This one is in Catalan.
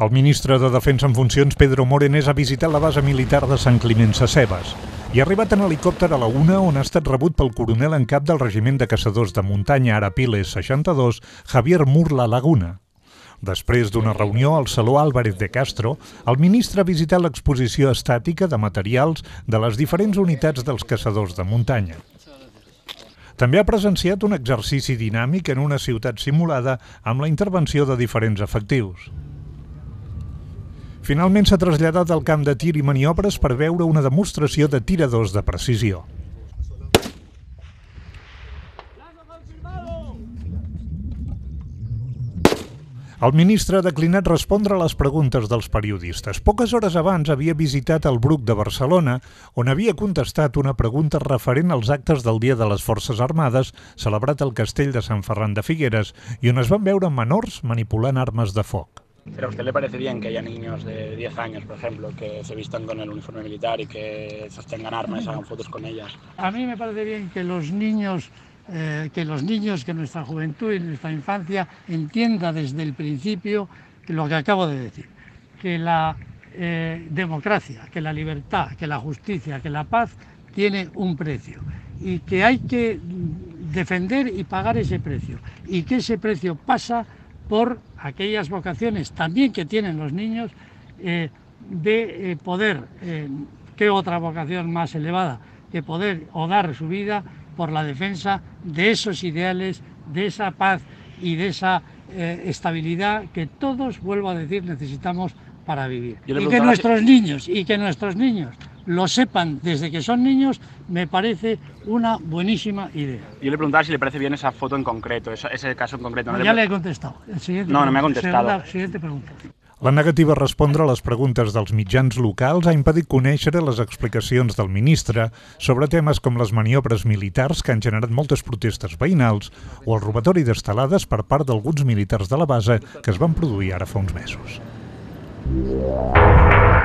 El ministre de Defensa en funcions, Pedro Morenes, ha visitat la base militar de Sant Climent Sacebes i ha arribat en helicòpter a la una on ha estat rebut pel coronel en cap del regiment de caçadors de muntanya Arapiles 62, Javier Murla Laguna. Després d'una reunió al Saló Álvarez de Castro, el ministre ha visitat l'exposició estàtica de materials de les diferents unitats dels caçadors de muntanya. També ha presenciat un exercici dinàmic en una ciutat simulada amb la intervenció de diferents efectius. Finalment s'ha traslladat al camp de tir i maniobres per veure una demostració de tiradors de precisió. El ministre ha declinat respondre a les preguntes dels periodistes. Poques hores abans havia visitat el Bruc de Barcelona, on havia contestat una pregunta referent als actes del Dia de les Forces Armades celebrat al castell de Sant Ferran de Figueres i on es van veure menors manipulant armes de foc. ¿Pero a usted le parece bien que haya niños de 10 años, por ejemplo, que se vistan con el uniforme militar y que sostengan armas y hagan fotos con ellas? A mí me parece bien que los niños, eh, que los niños, que nuestra juventud y nuestra infancia entienda desde el principio que lo que acabo de decir, que la eh, democracia, que la libertad, que la justicia, que la paz tiene un precio y que hay que defender y pagar ese precio y que ese precio pasa por aquellas vocaciones también que tienen los niños eh, de poder, eh, ¿qué otra vocación más elevada? Que poder o dar su vida por la defensa de esos ideales, de esa paz y de esa eh, estabilidad que todos, vuelvo a decir, necesitamos para vivir. Y que nuestros niños, y que nuestros niños lo sepan desde que son niños, me parece una buenísima idea. Yo le preguntaba si le parece bien esa foto en concreto, ese caso en concreto. ¿no? Ya le... he contestado. no, no me ha contestado. Segunda, siguiente pregunta. La negativa a respondre a les preguntes dels mitjans locals ha impedit conèixer les explicacions del ministre sobre temes com les maniobres militars que han generat moltes protestes veïnals o el robatori d'estelades per part d'alguns militars de la base que es van produir ara fa uns mesos. Yeah.